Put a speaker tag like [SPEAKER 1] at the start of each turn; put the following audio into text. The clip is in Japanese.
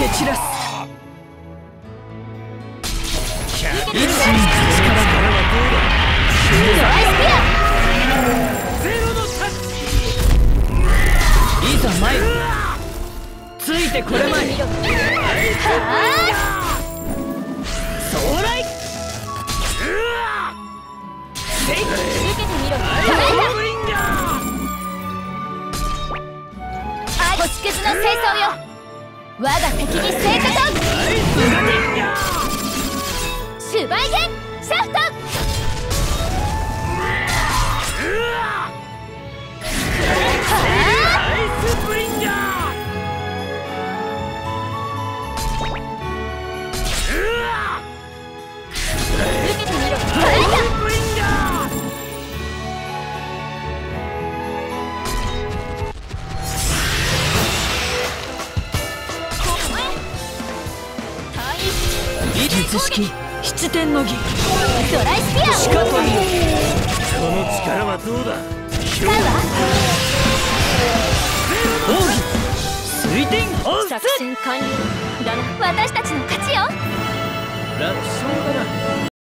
[SPEAKER 1] 蹴散らす。
[SPEAKER 2] 一心力はどうだゼロのタッチ
[SPEAKER 1] いざついてこれまい。
[SPEAKER 3] ア
[SPEAKER 1] 総来
[SPEAKER 3] 受けてみろ。
[SPEAKER 2] ブリンガー
[SPEAKER 3] 星屑の清掃よ我が敵に正確シュバイゲンシャフト
[SPEAKER 1] 術式七天の儀。
[SPEAKER 3] ドライスピア。
[SPEAKER 1] しかという。
[SPEAKER 2] この力はどうだ？
[SPEAKER 3] 使うわ。
[SPEAKER 1] 奥義水天放
[SPEAKER 3] 作戦完了。だな私たちの勝ちよ。
[SPEAKER 1] 楽勝